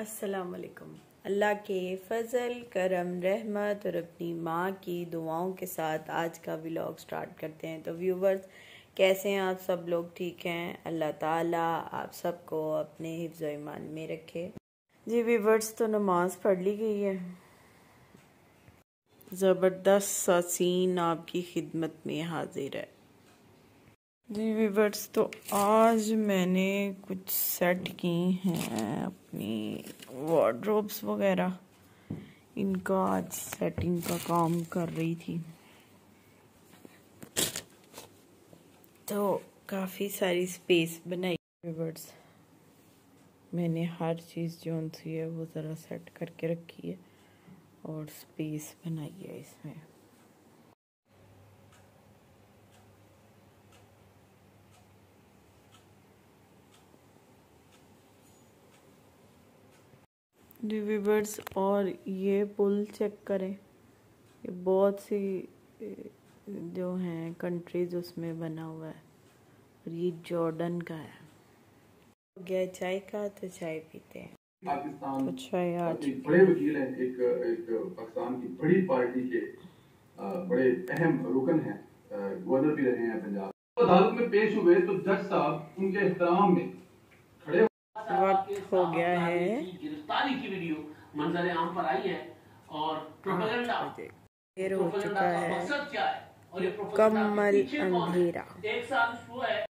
अस्सलाम वालेकुम अल्लाह के फ़ज़ल, करम, रहमत और अपनी माँ की दुआओं के साथ आज का व्लॉग स्टार्ट करते हैं। तो व्यूवर्स कैसे हैं आप सब लोग? ठीक हैं? अल्लाह ताला आप सबको अपने हिफ्ज़ ईमान में रखे। जी व्यूवर्स तो नमाज़ पढ़ ली गई है। ज़बरदस्त सीन आपकी खिदमत में हाजिर है। जी वीवर्स तो आज मैंने कुछ सेट की हैं अपनी वार्ड्रोब्स वगैरह। इनका आज सेटिंग का काम कर रही थी। तो काफ़ी सारी स्पेस बनाई वीवर्स मैंने हर चीज़ जो सी है, वो ज़रा सेट करके रखी है और स्पेस बनाई है इसमें। रिव्यूवर्स और ये पुल चेक करें। ये बहुत सी जो हैं कंट्रीज़ उसमें बना हुआ है। और ये जॉर्डन का है। हो गया चाय का तो चाय पीते हैं। पाकिस्तान अच्छा यार। एक बड़े वकील हैं एक एक पाकिस्तान की बड़ी पार्टी के बड़े अहम रुकन हैं गवर्नर भी रहे हैं पंजाब। अदालत में पेश हुए तो जज साहब उनके एहतराम में खड़े वक्त हो गया है। गिरफ्तारी की वीडियो मंजर आम पर आई है और प्रोपेगेंडा। प्रोपेगेंडा हो चुका है। मकसद क्या है? और ये मुकम्मल अंधेरा। एक साल हुआ है।